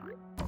Bye.